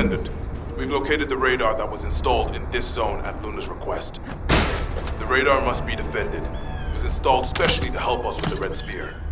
We've located the radar that was installed in this zone at Luna's request. The radar must be defended. It was installed specially to help us with the Red Sphere.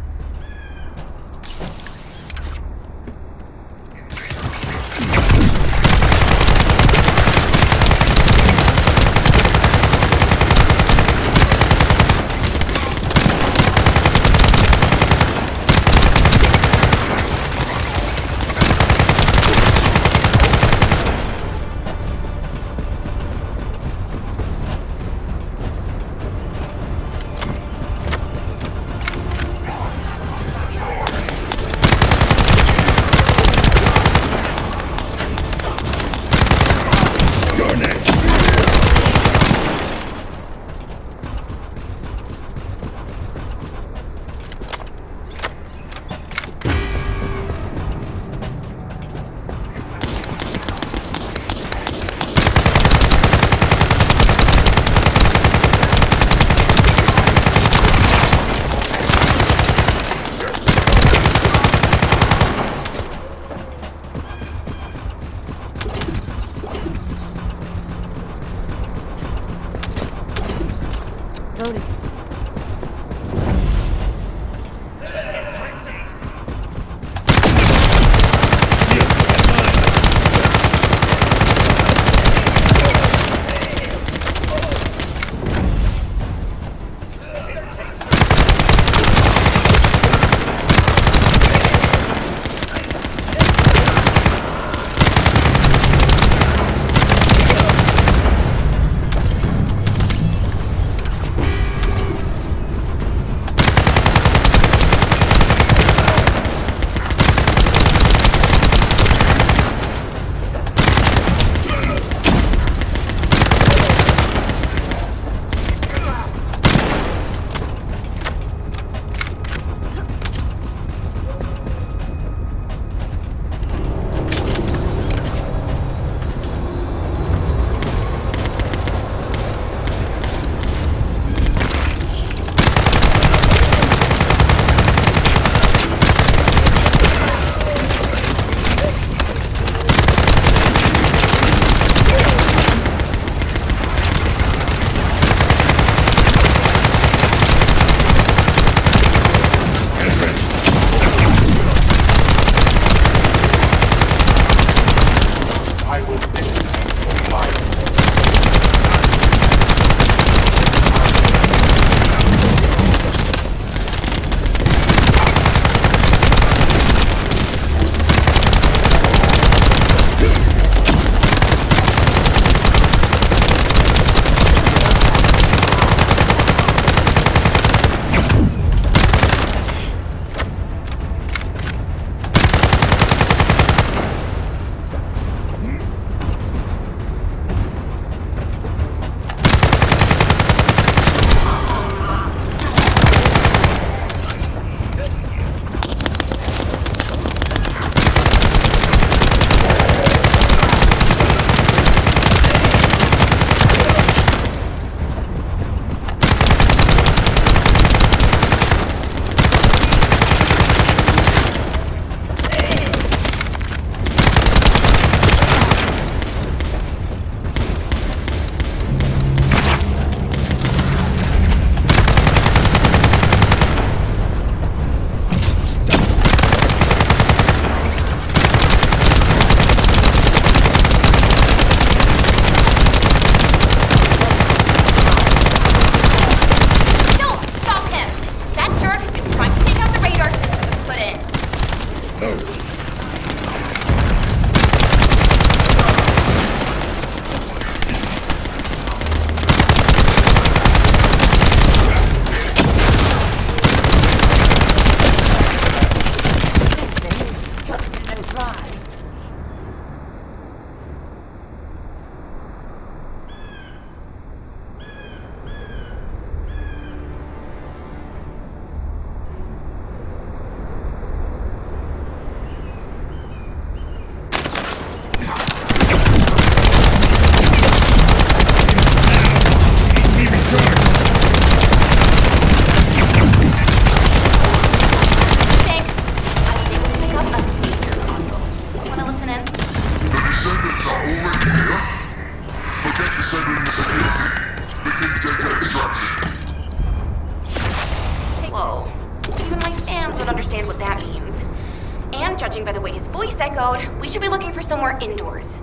We should be looking for somewhere indoors.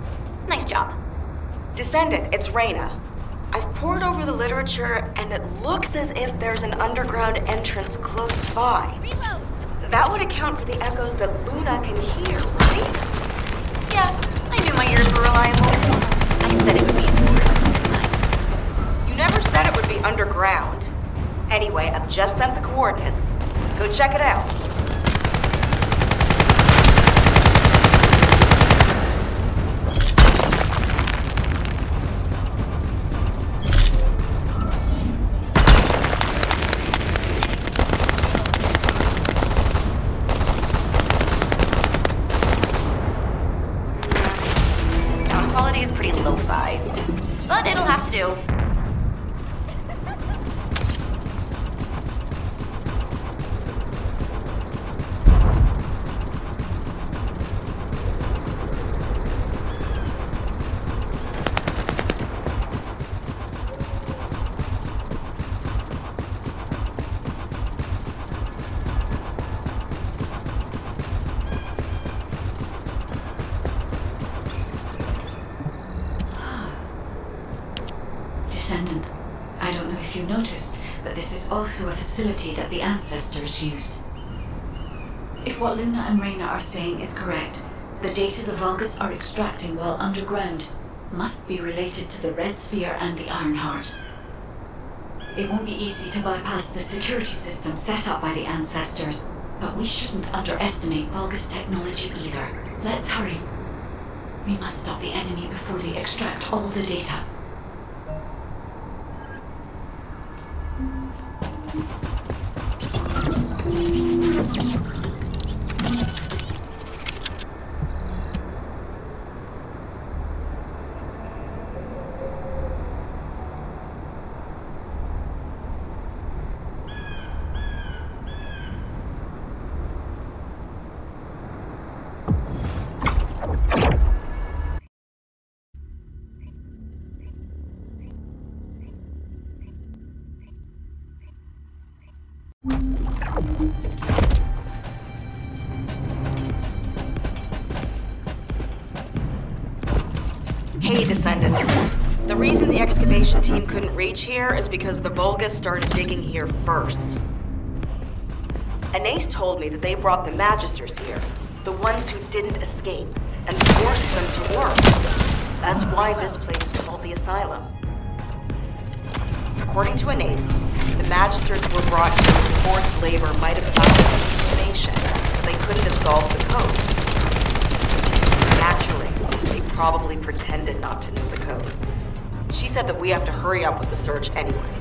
Nice job. Descendant, it's Reyna. I've pored over the literature, and it looks as if there's an underground entrance close by. That would account for the echoes that Luna can hear, right? Yeah, I knew my ears were reliable. I said it would be indoors. You never said it would be underground. Anyway, I've just sent the coordinates. Go check it out. Is. But it'll have to do. Descendant, I don't know if you noticed, but this is also a facility that the ancestors used. If what Luna and Reyna are saying is correct, the data the Vulgus are extracting while underground must be related to the Red Sphere and the Iron Heart. It won't be easy to bypass the security system set up by the ancestors, but we shouldn't underestimate Vulgus technology either. Let's hurry. We must stop the enemy before they extract all the data. Hey, Descendant. The reason the excavation team couldn't reach here is because the Vulgus started digging here first. Anais told me that they brought the Magisters here, the ones who didn't escape, and forced them to work. That's why this place is called the Asylum. According to Anais, the Magisters were brought here forced labor might have found information. They couldn't have solved the code. Probably pretended not to know the code. She said that we have to hurry up with the search anyway.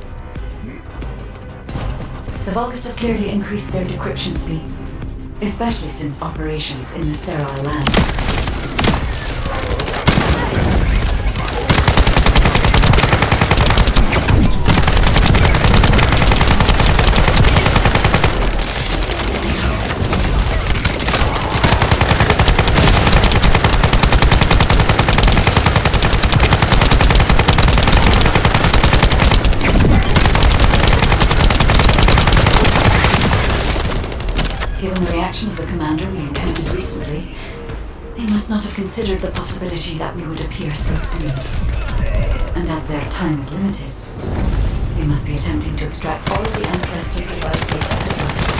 The Vulgus have clearly increased their decryption speeds, especially since operations in the sterile land. We encountered recently, they must not have considered the possibility that we would appear so soon. And as their time is limited, they must be attempting to extract all of the ancestor device data at once.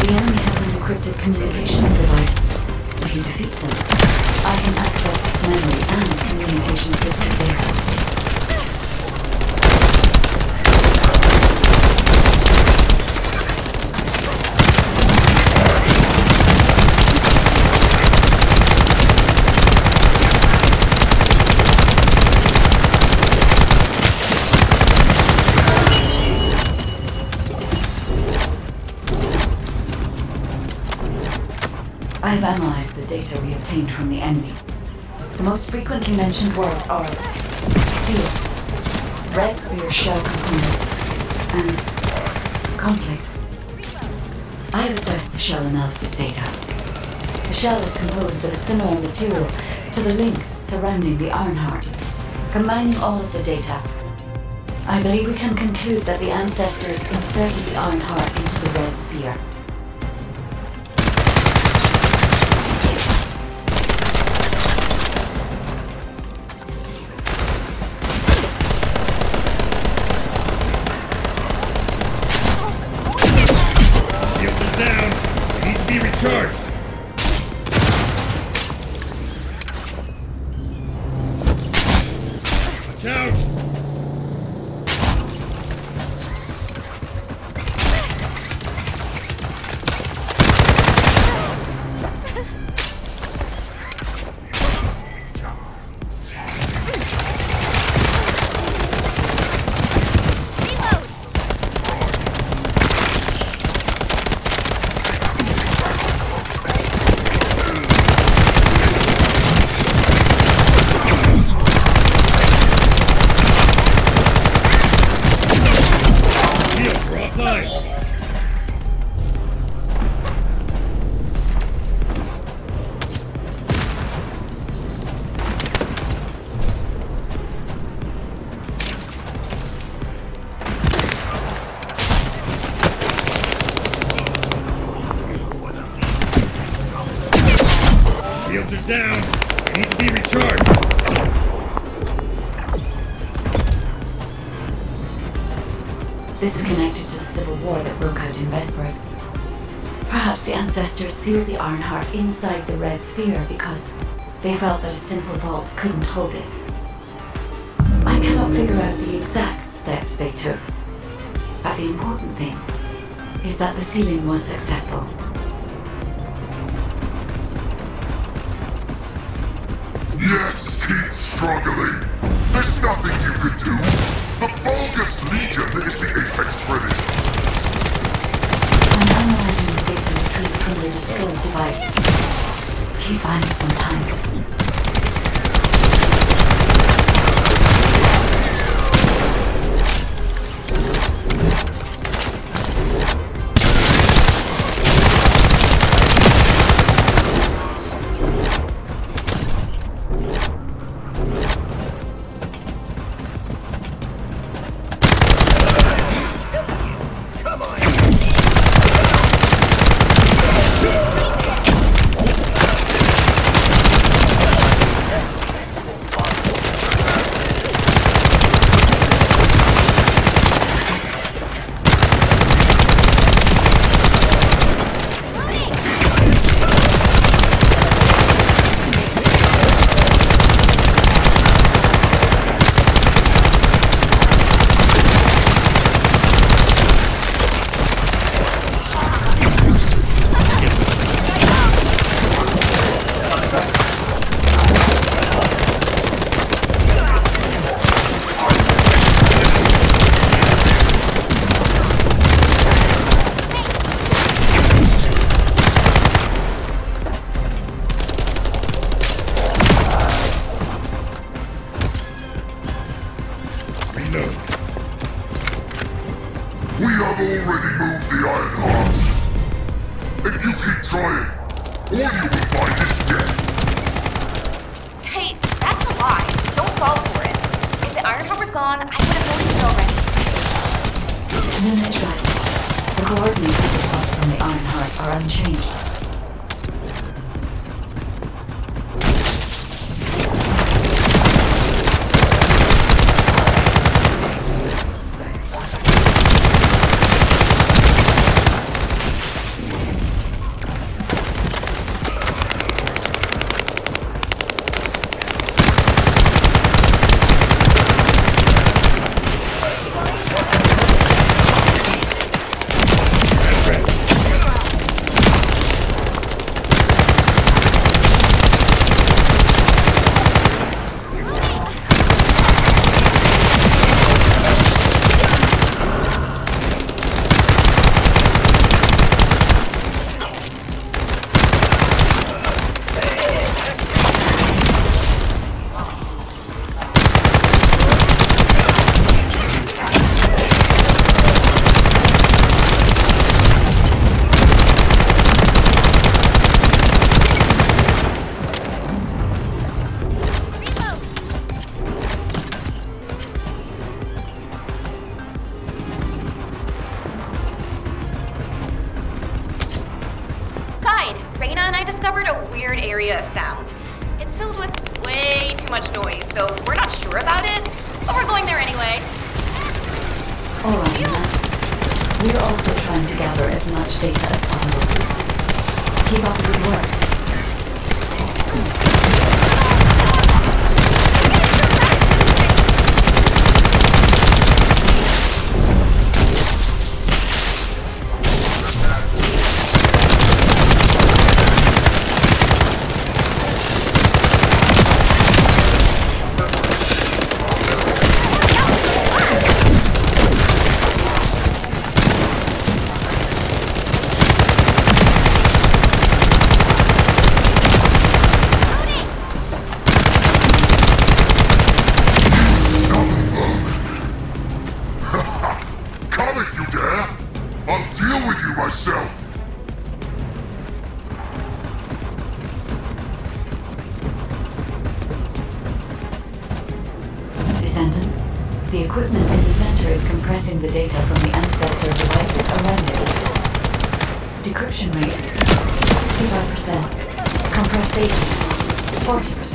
The enemy has an encrypted communications device. If you defeat them, I can access its memory and communication system data. I have analyzed the data we obtained from the enemy. The most frequently mentioned words are seal, Red Sphere shell component, and conflict. I have assessed the shell analysis data. The shell is composed of a similar material to the links surrounding the Ironheart. Combining all of the data, I believe we can conclude that the ancestors inserted the Ironheart into the Red Sphere. In Vespers. Perhaps the ancestors sealed the Ironheart inside the Red Sphere because they felt that a simple vault couldn't hold it. I cannot figure out the exact steps they took, but the important thing is that the sealing was successful. Yes, keep struggling. There's nothing you can do. The Vulgus Legion is the apex predator. I'm analyzing the data from the device. Please buy me some time. Already moved the Iron Heart. If you keep trying, all you will find is death. Hey, that's a lie. Don't fall for it. If the Ironheart was gone, I would have noticed it already. Luna is right. The coordinates of the bus from the Ironheart are unchanged. trying to gather as much data as possible. Keep up the good work. The equipment in the center is compressing the data from the ancestor devices around it. Decryption rate, 65%. Compressed data, 40%.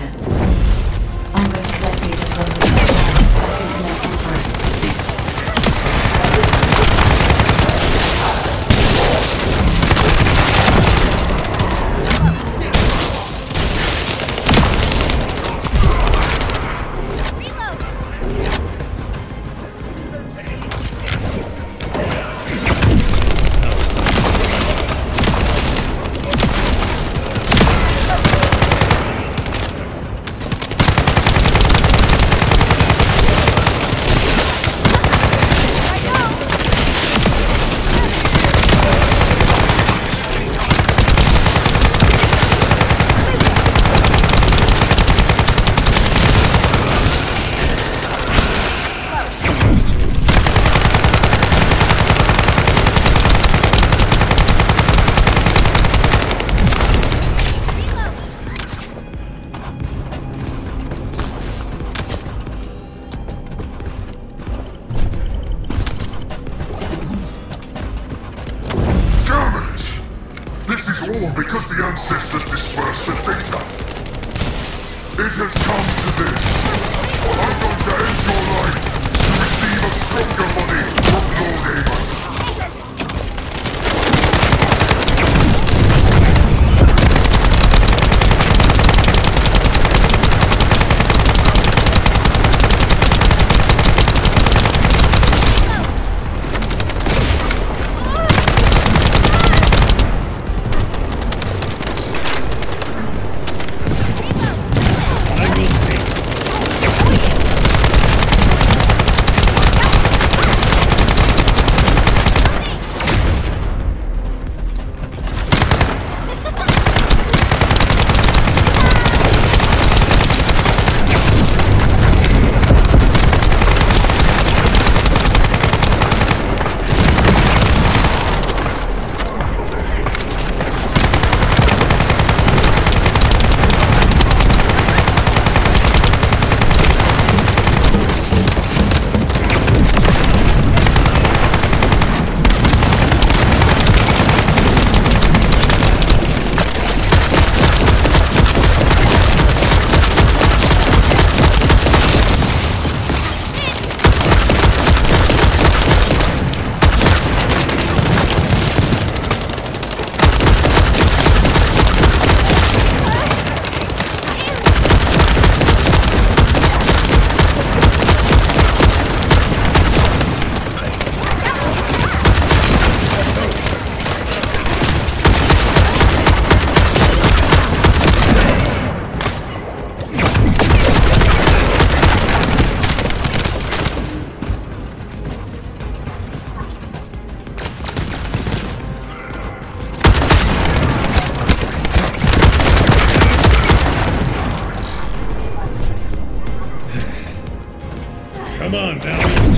Come on, now.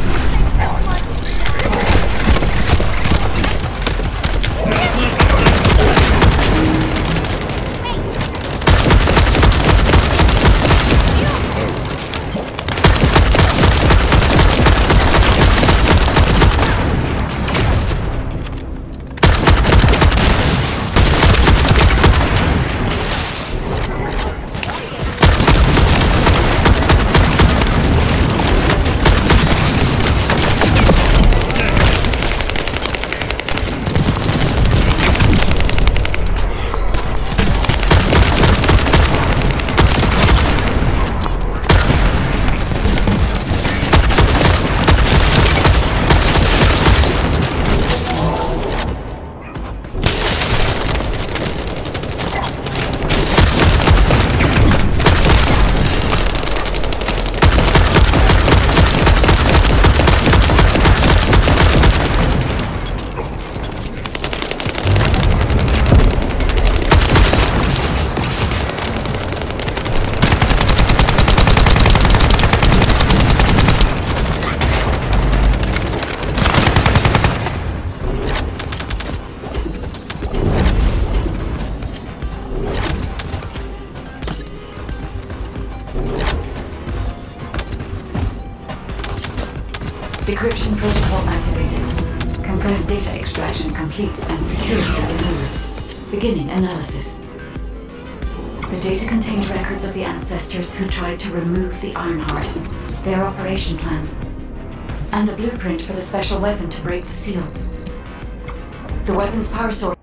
Who tried to remove the Ironheart, their operation plans, and the blueprint for the special weapon to break the seal. The weapon's power source.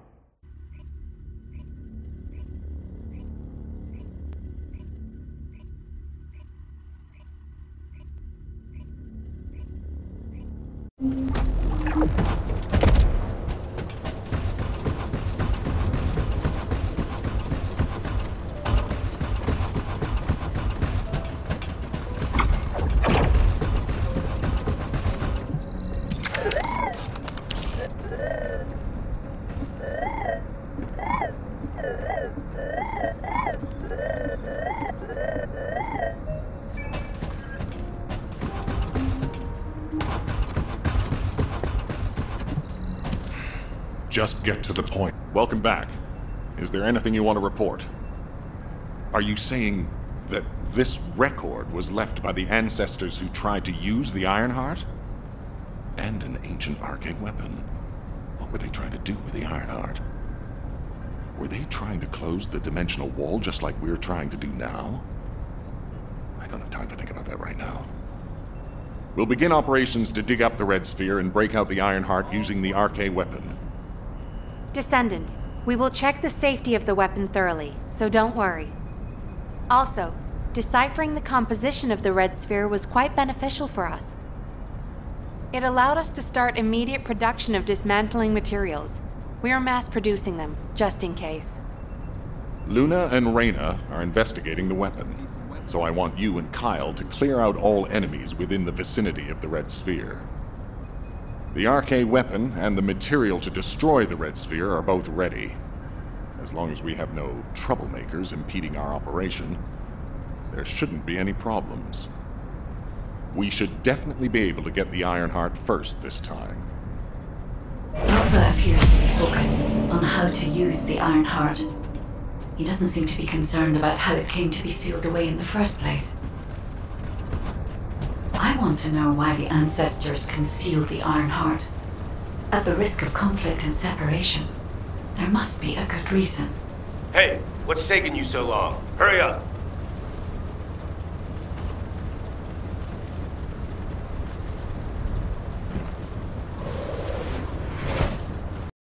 Just get to the point. Welcome back. Is there anything you want to report? Are you saying that this record was left by the ancestors who tried to use the Ironheart? And an ancient arcane weapon. What were they trying to do with the Ironheart? Were they trying to close the dimensional wall just like we're trying to do now? I don't have time to think about that right now. We'll begin operations to dig up the Red Sphere and break out the Ironheart using the arcane weapon. Descendant, we will check the safety of the weapon thoroughly, so don't worry. Also, deciphering the composition of the Red Sphere was quite beneficial for us. It allowed us to start immediate production of dismantling materials. We are mass producing them, just in case. Luna and Reyna are investigating the weapon, so I want you and Kyle to clear out all enemies within the vicinity of the Red Sphere. The arcane weapon and the material to destroy the Red Sphere are both ready. As long as we have no troublemakers impeding our operation, there shouldn't be any problems. We should definitely be able to get the Ironheart first this time. Alpha appears to be focused on how to use the Ironheart. He doesn't seem to be concerned about how it came to be sealed away in the first place. I want to know why the ancestors concealed the Iron Heart. At the risk of conflict and separation, there must be a good reason. Hey, what's taking you so long? Hurry up!